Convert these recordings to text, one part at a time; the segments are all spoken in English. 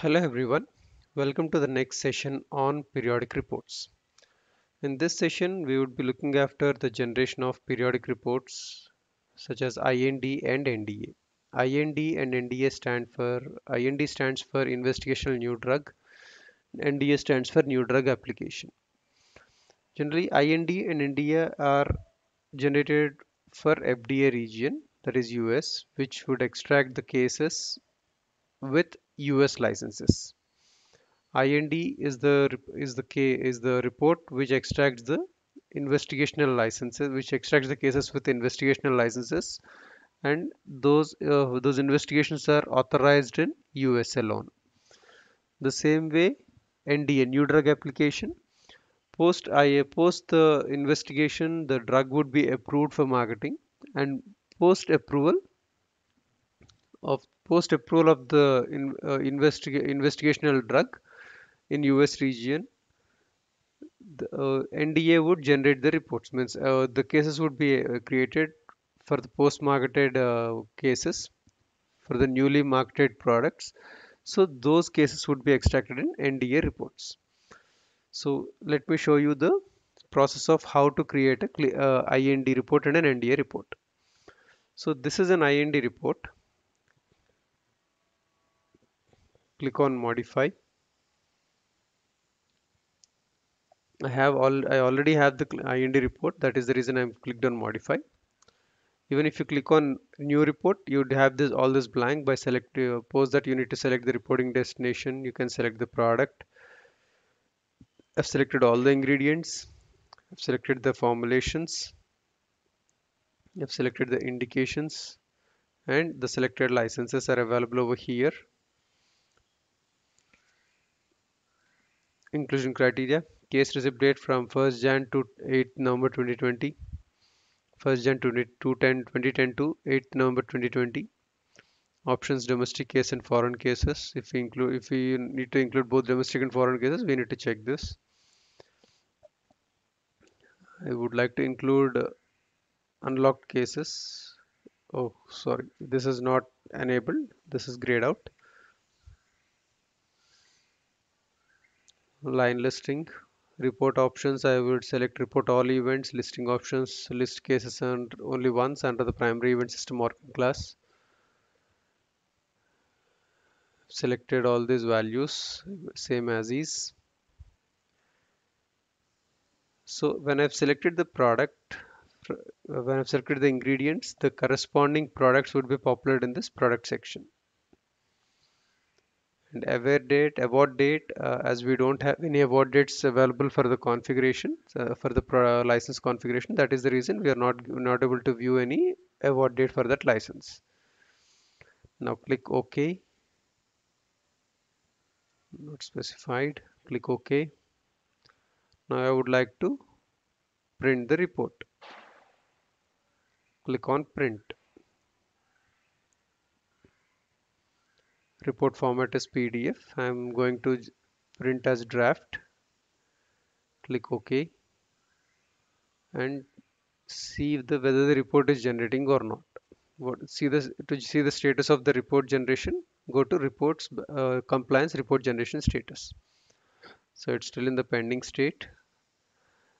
Hello everyone, welcome to the next session on periodic reports. In this session, we would be looking after the generation of periodic reports such as IND and NDA. IND and NDA stand for IND stands for investigational new drug, NDA stands for new drug application. Generally, IND and NDA are generated for FDA region that is US which would extract the cases with US licenses. IND is the is the K is the report which extracts the investigational licenses which extracts the cases with investigational licenses and those uh, those investigations are authorized in US alone. The same way NDA new drug application post I post the investigation the drug would be approved for marketing and post approval of post approval of the in, uh, investiga investigational drug in US region the uh, NDA would generate the reports. Means uh, the cases would be uh, created for the post marketed uh, cases for the newly marketed products. So those cases would be extracted in NDA reports. So let me show you the process of how to create a uh, IND report and an NDA report. So this is an IND report click on modify. I have all I already have the IND report. That is the reason I'm clicked on modify. Even if you click on new report you'd have this all this blank by select uh, pose that you need to select the reporting destination. You can select the product. I've selected all the ingredients. I've selected the formulations. I've selected the indications. And the selected licenses are available over here inclusion criteria. Case receipt date from 1st Jan to 8 November 2020 1st Jan to 2010 2010 to 8 November 2020 options domestic case and foreign cases. If we include if we need to include both domestic and foreign cases we need to check this. I would like to include unlocked cases. Oh sorry. This is not enabled. This is grayed out line listing report options I would select report all events listing options list cases and only once under the primary event system organ class. Selected all these values same as is. So when I've selected the product when I've selected the ingredients the corresponding products would be populated in this product section and award date award date uh, as we don't have any award dates available for the configuration uh, for the license configuration. That is the reason we are not not able to view any award date for that license. Now click ok. Not specified. Click ok. Now I would like to print the report. Click on print report format is PDF I'm going to print as draft. Click OK. And see if the whether the report is generating or not. What see this to see the status of the report generation go to reports uh, compliance report generation status. So it's still in the pending state.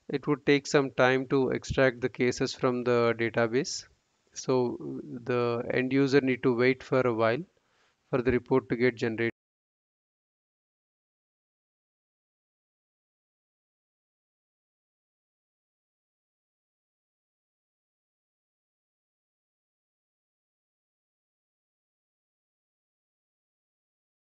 It would take some time to extract the cases from the database. So the end user need to wait for a while for the report to get generated